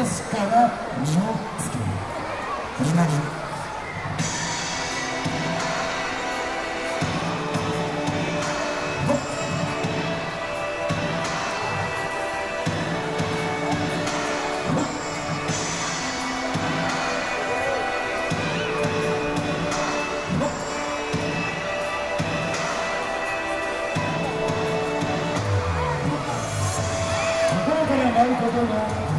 確かな身をつける。これなりなるこ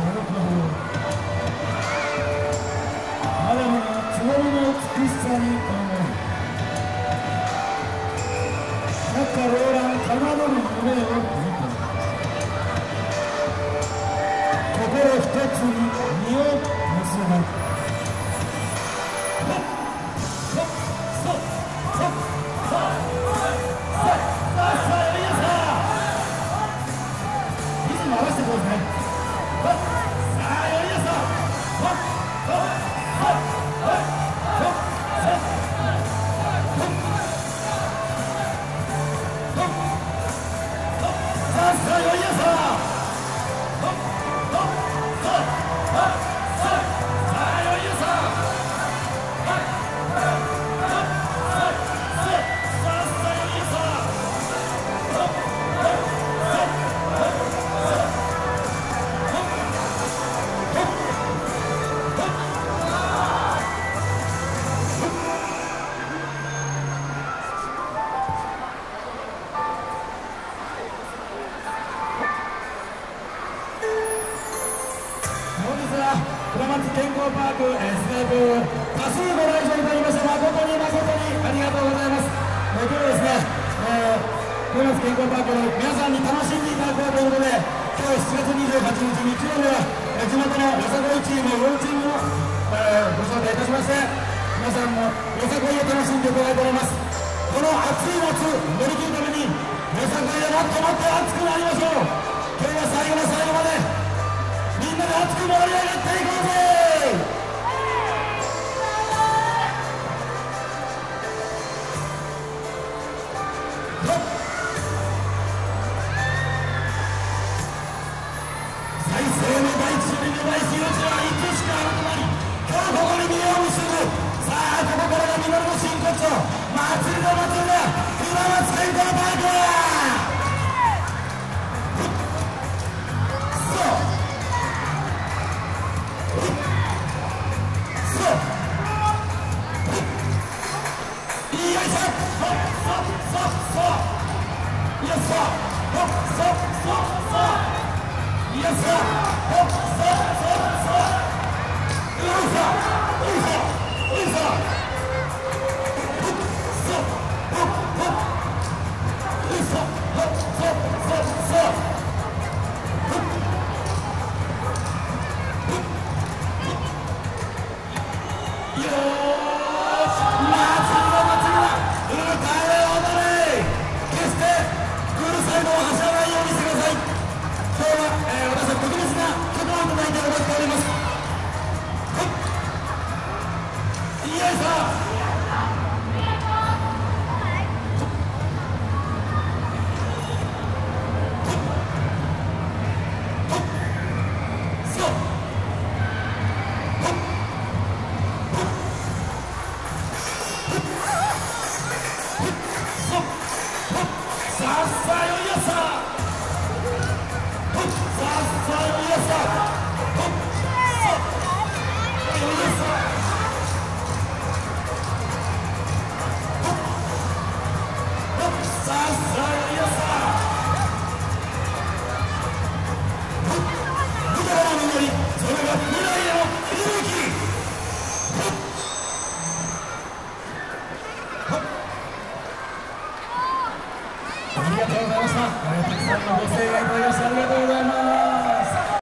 Amen. 松健康パーク、えー、スカイプ多数ご来場いただきまして誠に誠にありがとうございます、今日ですね、えー、健康パークの皆さんに楽しんでいただこうということで今日7月28日日曜日は、地元のよさこいチーム4チームを、えー、ご招待いたしまして皆さんもよさこいを楽しんでいただいておりますこの暑い夏乗り切るためによさこいでもっともっと熱くなりましょう今日は最後の最後までみんなで熱く盛り上がっていこうぜ Come on. Yes, sir. Yes. ありがとうございました。たくさんのご声援いただきましてありがとうございます。